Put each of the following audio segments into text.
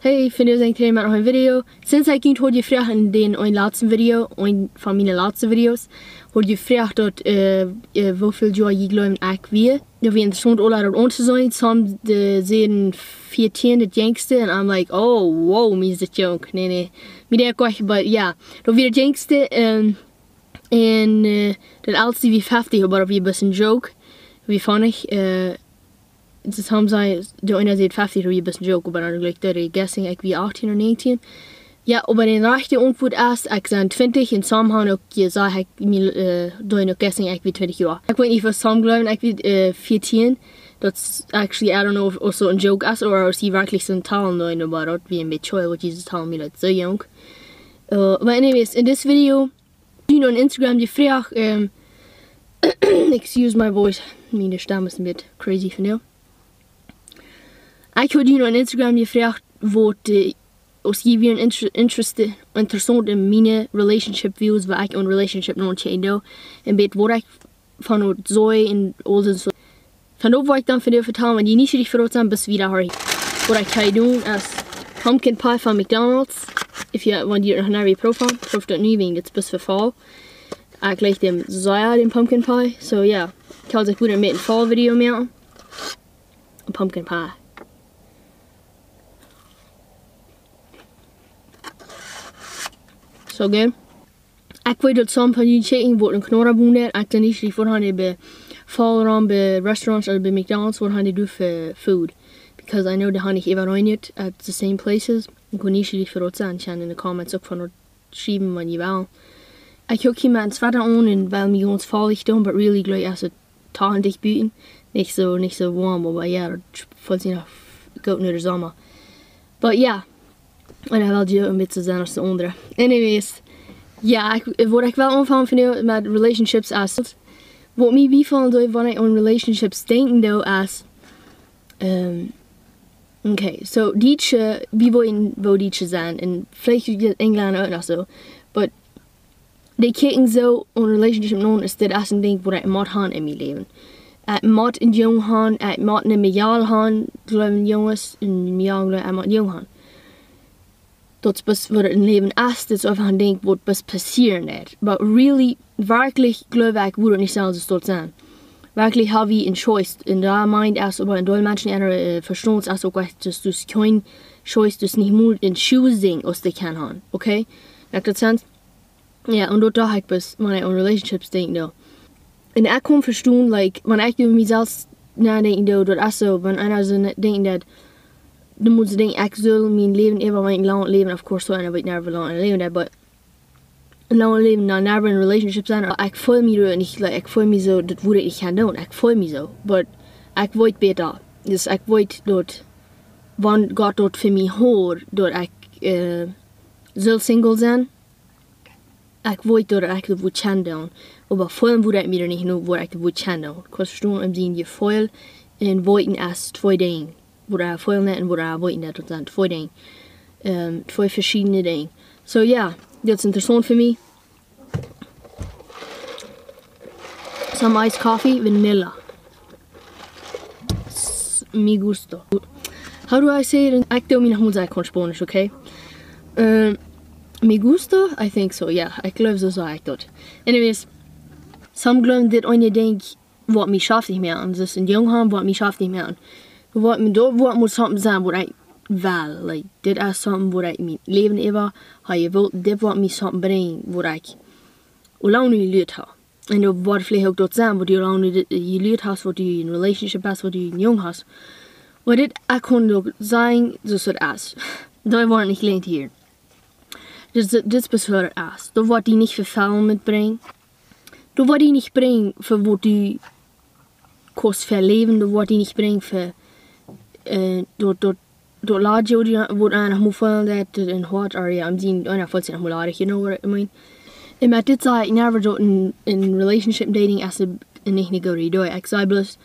Hey, vind je denk ik met nog een video. Ik niet hoorde je vraag in de een laatste video, een van mijn laatste video's, je vraag dat uh, uh, hoeveel jaar je geloof ik weer. Dat we interessant alle dat ons zijn. Some de zijn 14 het jongste en I'm like, oh wow, me is het jong. Nee nee, me denk ik but ja, dat we het jongste um, en uh, dat oudste wie 50, maar dat we best een joke. Wie funnig. Uh, så samtidig, det ena är 50 och best joke och bara like där är guessing jag vi 18 och 19. Ja, och bara en rechte antwoord ist, ich zijn 20 en somehow je zei ik mir uh, door nog guessing ik wie 20 jaar. Ik weet niet of sam geloven ik wie uh, 14. That's actually I don't know if also a joke is or is he wirklich so ein Tal no about it being bit child what Jesus me like so young. Uh, but anyways, in this video, you know on Instagram die vraag um, excuse my voice, meine Stimme ist ein bit crazy for now. Ik had jullie op Instagram gevraagd wat uh, als je weer een interest, interessant in mijn relationship views, waar ik een relationship niet doe, en weet wat ik van het zooi en alles en zo. Vanaf wat ik dan voor je vertellen, want je niet richtig verrot zijn, bis wieder hori. Wat ik ga doen is pumpkin pie van McDonald's. If je, want je nog naar je profile, proef dat nu, wegen het bis voor fall. Ik leg dem zoja, den pumpkin pie. So yeah. had zich goed met een fall video maken. Pumpkin pie. Good. Ik weet dat soms van jullie chicken wordt een knorrenboom net. Ik dan niet voor han bij fall bij restaurants of bij McDonald's voor han do for food. Because I know that han ik even it at the same places. Ik wil niet voor wat zijn. in de comments ook schrijven wat je wel. Ik ook iemand verder on en wel mij ons fallig doen, but really gleich als het tagen dich. Nicht so, nicht so warm, aber ja, voll sie noch gut nur der Sommer. But yeah. En hij wilde je een beetje zijn als de andere. Anyways, ja, ik, word ik wel omvangen van met relationships als. Wat mij bevalt door wanneer ik aan relationships denk, though, als. Um, Oké, okay, so dietje, wie wollen wo dietje zijn? En vielleicht in England ook nog zo. But die kijken zo een relationship non is dit als een ding wat ik moet gaan in mijn leven. Ik moet een jong gaan, ik moet een mijal gaan, geloof jongens, een mijal geloof ik moet jong gaan dat best wat een leven ist, ist einfach ein Ding, was best passieren wird. Aber really, wirklich, glaube ich, würde nicht selbst dort sein. Wirklich habe ich eine Choice. In der meint aber in Menschen einer äh, verstehen es auch, dass du kein Choice, du nicht nur in Choosing aus der kann haben. Okay? Macht das Sinn? Ja, und dort da ich bis meine Relationships denken. Und ich kann verstehen, like, wenn ich über mich selbst nachdenken, dort ist so, wenn einer so denkt, dass de moet denken, ik zal mijn leven even mijn lang leven, of course, en ik never lang leven dat, but lang leven na never in relationship zijn. Ik voel me ik, like, ik voel me zo, dat woede ik gaan doen. Ik voel me zo, but ik weet beter. Dus ik weet dat, wanneer God dat voor mij hoort, dat ik uh, zal single zijn. Ik weet dat ik dat moet gaan doen. Maar voelen woede ik me er niet genoeg, wat ik dat moet gaan doen. Was verstaan, om zien je voel en weten als twee dingen wo in um, So ja, yeah, das ist interessant für. Some iced coffee, vanilla. S mi gusto. How do I say it? I think I'm going to Spanish, okay? Um, me mi gusto? I think so, yeah. I glaube, so I thought. Anyways, some glauben, dass eine denkt, was mich schafft nicht mehr an. Das ist ein Junghaar, was mich schafft nicht. what då what mot something that what I val like did I soms wat ik mijn leven even ha je wilt, det wat me soms brengt wat ik och lång nu lut ha en dat wat fler högt åt sam vad jag lång nu i lut has vad you in relationship has wat je in jong has wat dit ik kon ook zijn zo soort as då var niet längt hier Dus dit beshoort as. dat wat die niet vervallen met brengt. dat wat die niet brengt voor wat die kost verleven. dat wat die niet brengt voor eh, door door láú het an mfáil le an háid airí am dín anna fu an mláir You know what I me never neverú in relationship dating as doe, ik zei exiblis.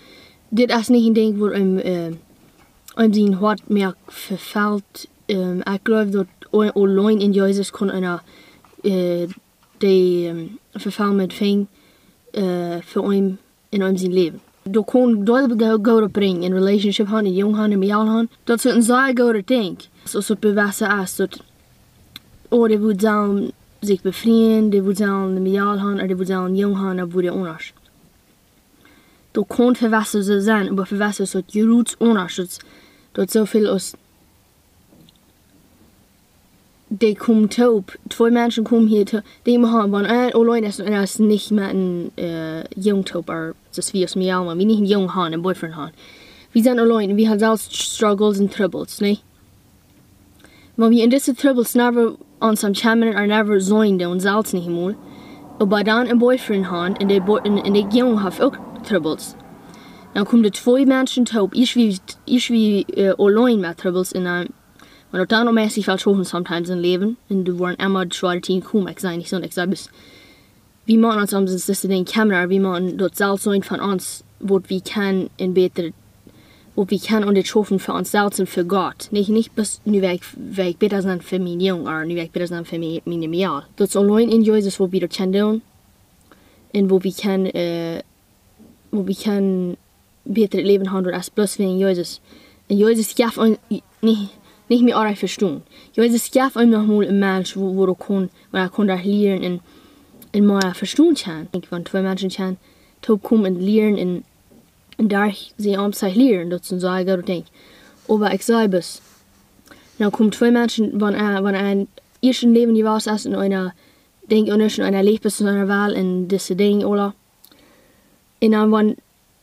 Dit as nig dé bhór im dín hád meach fefelt agloibh dot ó online in deis chun anna dé verfamid féin voor oim in oim sín leben. Då kon då går och bring in relationship han i jung han i mial han. Då så en zai går och tänk. Så så bevassa är så och det vore down sig befrien, det vore down mial han och det vore down jung han och vore onars. Då kon förvassa så sen och förvassa så att ju ruts onars. Då så fel oss de kom toop twee mensen kom hier te de ma van en is en as nicht met een uh, jong toop er dus wie als mij maar wie niet een jong han en boyfriend han wie zijn oloin wie had zelfs struggles en troubles nee maar wie in deze troubles never on some chairman are never zoin de zelfs niet moe op bij dan een boyfriend han en de boy en, en de jong have ook troubles. Dan kom de twee mensen toop is wie is wie uh, oloin met troubles in een Fel trochen sometimes in leven en du war emma schwa team komek sein ich so bis wie man an sam den Kamera wie man dort salzoin van ons wo wie kann in beter wo wie kann und trofen für uns salzen für Gott. Nicht nicht bis nu weg weg beter sein für min jung or nu weg beter sein für min mial dort so loin in Jesus wo wieder chendon en wo wie kann äh, wo wie kann beter leben han as plus wie Jesus. En Jesus gaf nicht nicht mehr verstehen. Jag vet, det skaffar mig nog mål en människa hvor du kan, hvor jag kan där lära en, en mer förstånd kan. Jag van två människor kan ta kom en lära en, en där sie om sig lära, det som jag går och tänk. Och vad exibus. Now kom två människor, van är, van är en ersten Leben, war es in einer, denk ich, in einer Lebens in einer Wahl in diese Dinge, oder? Und dann waren,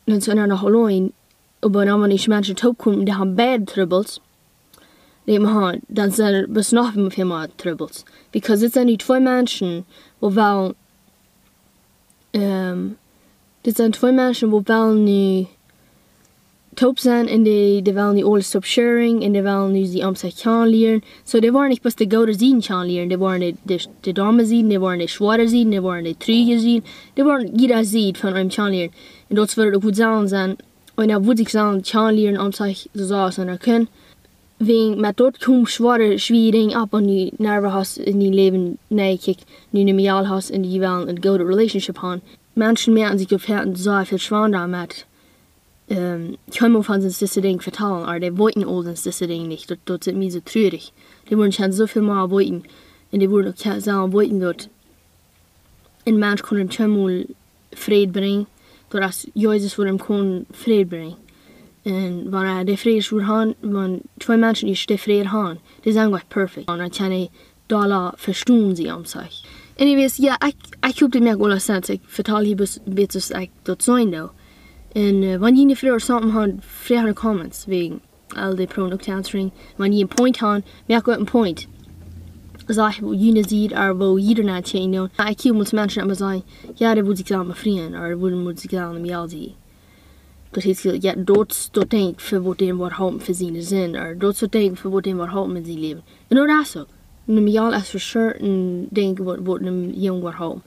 dann zu einer nach Holoin, aber dann waren ich Menschen top kommen, die haben bad troubles. Det man har, den ser besnapp med firma troubles. Because it's only två människor och väl um, det är två människor och väl nu top zijn en de, de wel nu alles stop sharing en de wel nu die om zich kan leren. So de waren niet pas de gouden zien kan leren. De waren de, de, de dames zien, de waren de zware zien, de waren de trüge zien. De waren jeder ziet van hem kan leren. En dat wordt ook goed zijn. En dan moet ik zijn kan leren om zich zo zijn er kunnen. Ving met dort kom svare sviring up on nu nerve has in die leven nee kik nu na mial has in die wel een goede relationship han. Menschen merken sich auf Herzen so viel schwanger mit ähm, Kömmung von sind diese Dinge vertalen, aber die wollten all diese Dinge nicht. Dort, dort sind mir so traurig. Die wurden schon so viel mal wollten und die wurden sagen wollten dort ein Mensch kann Kömmung Fried bringen, dort als Jesus vor dem kann Fried bringen. En wanneer de vrede voor han, want twee mensen is de vrede han. Det är perfect. Och jag känner dala förstån sig om sig. Anyways, ja, jag, jag köpte mig alla sen, så jag förtal hibus betus jag dot sån då. En wanneer je vrede samen har flera comments wegen all de pro och answering. Wanneer je een point han, men jag en point. Zag wo jene ziet, er wo jeder na tjej då. Jag kiel mot människor, men säger, ja, det borde med frien, eller det borde sig med mjöldi. Because he's ja, doodstoting verboden wat houden voor zijn zin. Of doodstoting verboden wordt houden met zijn leven. En dat is ook. Nu mial als verscheur en denk wordt een jong wat houden.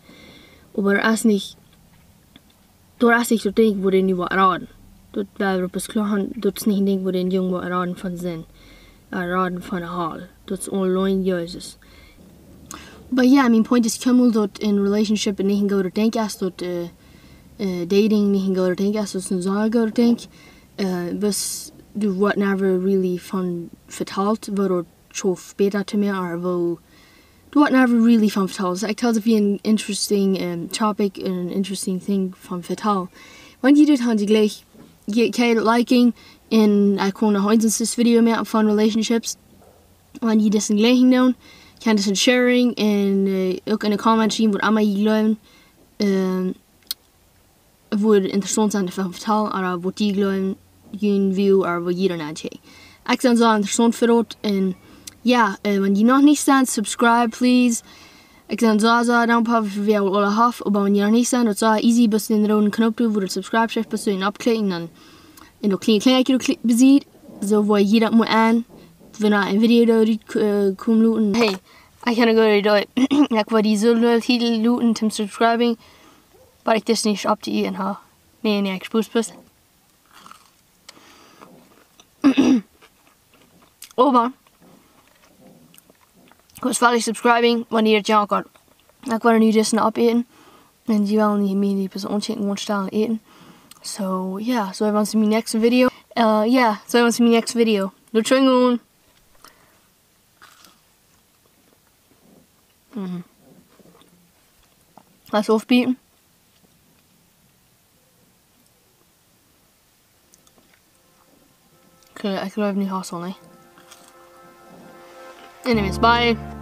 Maar als niet... Door als ik dat denk niet wat raden. Dat waarop is klaar, dat is niet denk een jong wat raden van zin. Raden van. Dat is online juist. But yeah, I mean, point is, Kimmel, that in relationship, and they can go to denken that, uh, dating görtenk, alltså sådana görtenk. Bus du what never really fan fatalt, vadå tjoff beta till mig är vad du what never really fan fatalt. I tell if an interesting um, topic and an interesting thing fan fatal. Wenn die du han die gleich get liking in I kona hoins this video me on fun relationships. Wenn die das gleichen down, kann das sharing and uh, ook in a comment zien wat allemaal je leun. Um, bhfuil interessant an fe vertal ar a bhdíglein dún view ar bh díar na sé. Ag an an interessant firót in ja man die noch nicht stand subscribe please. Ik zijn zaza dan pa via alle half op een jaar niet zijn dat zo easy bus in de rode knop toe voor het subscribe chef bus in opklikken dan in de klein klein keer beziet zo waar je dat moet aan we na een video door kom looten hey ik ga go door ik word die zo titel looten tim subscribing Bare ikke snitch op til eating her. Med en Eriks bus bus. Over. Husk farlig subscribing, hvor I er tjener godt. Jeg kunne nyde sådan op en. Men de var only meaning person ting one star in. So yeah, so everyone see my next video. Uh yeah, so everyone see my next video. No er tringun. Mm. That's off beating. could have a new house only. Anyways, bye.